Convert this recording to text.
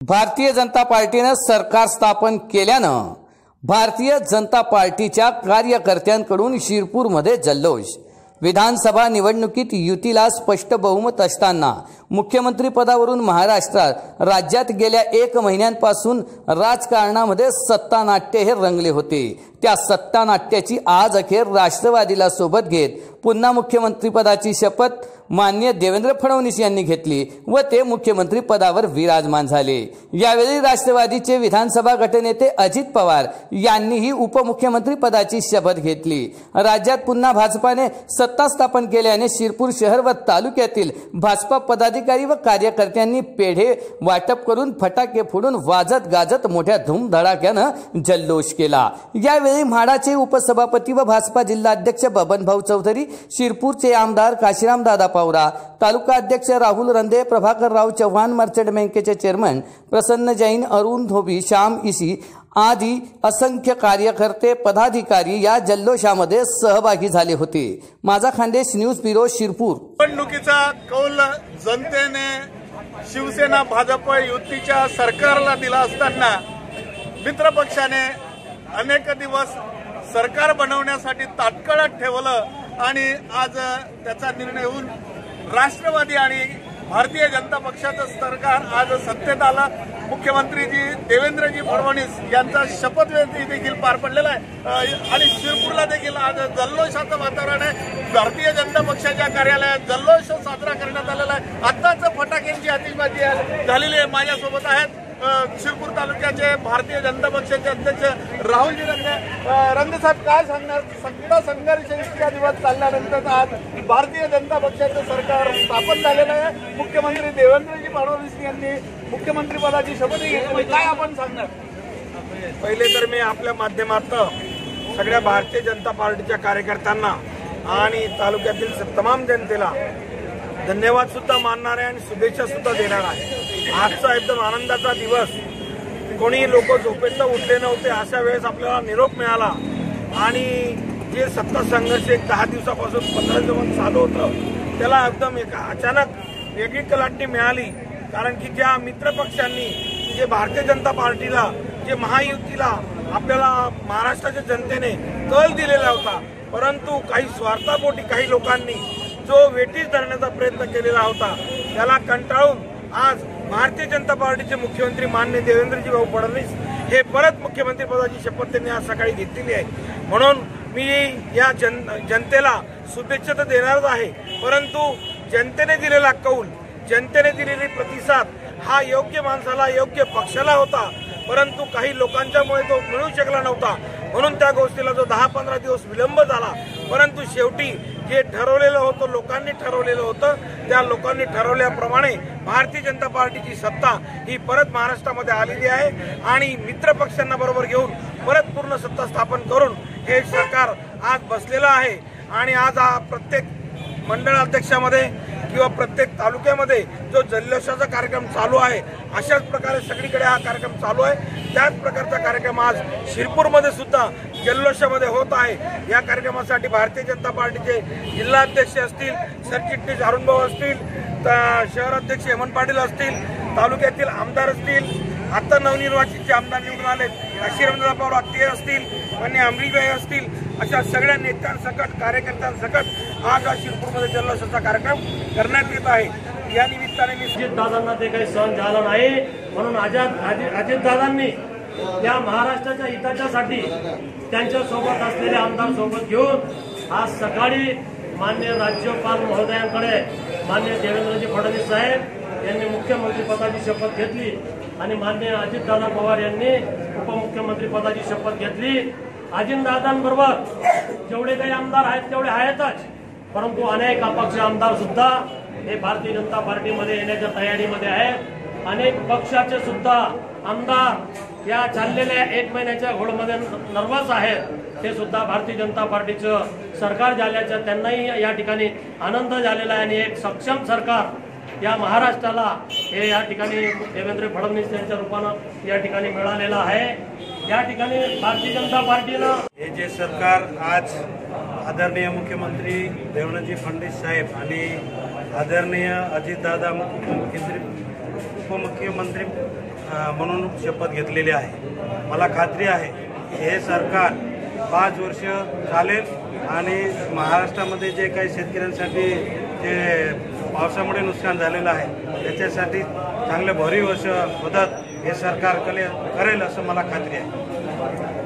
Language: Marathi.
भारतीय जनता पार्टीनं सरकार स्थापन केल्यानं भारतीय जनता पार्टीच्या कार्यकर्त्यांकडून शिरपूरमध्ये जल्लोष. विधानसभा निवडणुकीत युतीला स्पष्ट बहुमत असताना मुख्यमंत्रीपदावरून महाराष्ट्रात राज्यात गेल्या एक महिन्यांपासून राजकारणामध्ये सत्तानाट्य हे रंगले होते. त्या सत्तानाट्याची आज अखेर राष्ट्रवादीला सोबत घेत पुन्हा मुख्यमंत्रीपदाची शपथ मान्य देवेंद्र फडणवीस यांनी घेतली व ते मुख्यमंत्री पदावर विराजमान झाले. यावेळी राष्ट्रवादीचे विधानसभा गटनेते अजित पवार यांनीही उपमुख्यमंत्री पदाची शपथ घेतली. राज्यात पुन्हा भाजपाने सत्ता स्थापन केल्याने शिरपूर शहर व तालुक्यातील भाजपा पदाधिकारी व कार्यकर्त्यांनी पेढे वाटप करून फटाके फोडून वाजत गाजत मोठ्या धूमधडाक्यानं जल्लोष केला. यावेळी म्हाडाचे उपसभापती व भाजपा जिल्हाध्यक्ष बबनभाऊ चौधरी शिरपूरचे आमदार काशीराम दादा पावरा. तालुका अध्यक्ष राहुल रंदे प्रभाकरराव चव्हाण मर्चंट बँकेचे चेअरमन प्रसन्न जैन अरुण धोबी श्याम इसी आदी असंख्य कार्यकर्ते पदाधिकारी या जल्लोषामध्ये सहभागी झाले होते. माझा खानदेश न्यूज ब्युरो शिरपूर. निवडणुकीचा कौल जनतेने शिवसेना भाजप युतीच्या सरकारला दिला असताना मित्र पक्षाने अनेक दिवस सरकार बनवण्यासाठी ताटकळत ठेवलं आणि आज त्याचा निर्णय होऊन राष्ट्रवादी आणि भारतीय जनता पक्षाचं सरकार आज सत्तेत आलं. मुख्यमंत्रीजी देवेंद्रजी फडणवीस यांचा शपथविधी देखील पार पडलेला आहे. आणि शिरपूरला देखील आज जल्लोषाचं वातावरण आहे. भारतीय जनता पक्षाच्या कार्यालयात जल्लोष साजरा करण्यात आलेला आहे. आत्ताच फटाक्यांची आतिषबाजी आहे- झालेली आहे. माझ्यासोबत आहेत शिरपूर तालुक्याचे भारतीय जनता पक्षाचे अध्यक्ष राहुलजी रंगे अ, रंगे साहेब काय सांगणार? सगळा संघर्ष इतक्या दिवस चालल्यानंतर आज भारतीय जनता पक्षाचं सरकार स्थापन झालेलं आहे. मुख्यमंत्री देवेंद्रजी फडणवीस यांनी मुख्यमंत्रीपदाची शपथही घेतली. म्हणजे काय आपण सांगणार? पहिले तर मी आपल्या माध्यमातून सगळ्या भारतीय जनता पार्टीच्या कार्यकर्त्यांना आणि तालुक्यातील तमाम जनतेला धन्यवाद सुद्धा मानणार आहे आणि शुभेच्छा सुद्धा देणार आहे. आजचा एकदम आनंदाचा दिवस. कोणी लोक झोपेतनं उठले नव्हते. अशा वेळेस आपल्याला निरोप मिळाला. आणि जे सत्ता संघर्ष एक दहा दिवसापासून पंधरा दिवस चालू होतं त्याला एकदम एक अचानक वेगळी कलाटणी मिळाली. कारण की ज्या मित्रपक्षांनी जे भारतीय जनता पार्टीला जे महायुतीला आपल्याला महाराष्ट्राच्या जनतेने कल दिलेला होता परंतु काही स्वार्थापोटी काही लोकांनी जो वेटीस धरण्याचा प्रयत्न केलेला होता त्याला कंटाळून आज भारतीय जनता पार्टीचे मुख्यमंत्री मान्य देवेंद्रजी भाऊ फडणवीस हे परत मुख्यमंत्री पदाची शपथ त्यांनी आज सकाळी घेतलेली आहे. म्हणून मी या जन जनतेला शुभेच्छा तर देणारच आहे परंतु जनतेने दिलेला कौल जनतेने दिलेली प्रतिसाद हा योग्य माणसाला योग्य पक्षाला होता परंतु काही लोकांच्यामुळे तो मिळू शकला नव्हता. म्हणून त्या गोष्टीला जो दहा पंधरा दिवस विलंब झाला परंतु शेवटी जे ठरवलेलं होतं लोकांनी ठरवलेलं होतं त्या लोकांनी ठरवल्याप्रमाणे भारतीय जनता पार्टीची सत्ता ही परत महाराष्ट्रामध्ये आलेली आहे आणि मित्र पक्षांना बरोबर घेऊन परत पूर्ण सत्ता स्थापन करून हे सरकार आज बसलेलं आहे. आणि आज हा प्रत्येक मंडळ अध्यक्षामध्ये किंवा प्रत्येक तालुक्यामध्ये जो जल्लोषाचा कार्यक्रम चालू आहे अशाच प्रकारे सगळीकडे हा कार्यक्रम चालू आहे. त्याच प्रकारचा कार्यक्रम आज शिरपूरमध्ये सुद्धा जल्लोषामध्ये होत आहे. या कार्यक्रमासाठी भारतीय जनता पार्टीचे जिल्हाध्यक्ष असतील सरचिटणीस अरुणभाऊ असतील शहराध्यक्ष हेमंत पाटील असतील तालुक्यातील आमदार असतील आता नवनिर्वाचितचे आमदार निवडून आले काशीरामदादा पवार ते असतील मान्य अमरीबाई असतील अशा सगळ्या नेत्यांसकट कार्यकर्त्यांसकट आज हा शिरपूरमध्ये जल्लोषाचा कार्यक्रम करण्यात येत आहे. या निमित्ताने मी अजित दादांना ते काही सहन झालं नाही म्हणून अजित दादांनी या महाराष्ट्राच्या हिताच्यासाठी त्यांच्यासोबत असलेले आमदार सोबत घेऊन आज सकाळी मान्य राज्यपाल महोदयांकडे मान्य देवेंद्रजी फडणवीस साहेब यांनी मुख्यमंत्री पदाची शपथ घेतली. आणि मान्य अजितदादा पवार यांनी उपमुख्यमंत्री पदाची शपथ घेतली. अजितदादांबरोबर जेवढे काही आमदार आहेत तेवढे आहेतच. परंतु अनेक अपक्ष आमदार सुद्धा हे भारतीय जनता पार्टीमध्ये येण्याच्या तयारीमध्ये आहेत. अनेक पक्षाचे सुद्धा आमदार या चाललेल्या एक महिन्याच्या घोडमध्ये नर्वस आहेत. ते सुद्धा भारतीय जनता पार्टीचं सरकार झाल्याचं त्यांनाही या ठिकाणी आनंद झालेला आहे आणि एक सक्षम सरकार या महाराष्ट्राला हे या ठिकाणी देवेंद्र फडणवीस यांच्या रूपानं या ठिकाणी मिळालेलं आहे. या ठिकाणी भारतीय जनता पार्टीनं हे जे सरकार आज आदरणीय मुख्यमंत्री देवेंद्रजी फडणवीस साहेब आणि आदरणीय अजितदादा उपमुख्यमंत्री उपमुख्यमंत्री म्हणून शपथ घेतलेली आहे. मला खात्री आहे हे सरकार पाच वर्ष चालेल आणि महाराष्ट्रामध्ये जे काही शेतकऱ्यांसाठी जे पावसामुळे नुकसान झालेलं आहे. त्याच्यासाठी चांगले भरीव असं मदत हे सरकार कले करेल असं मला खात्री आहे.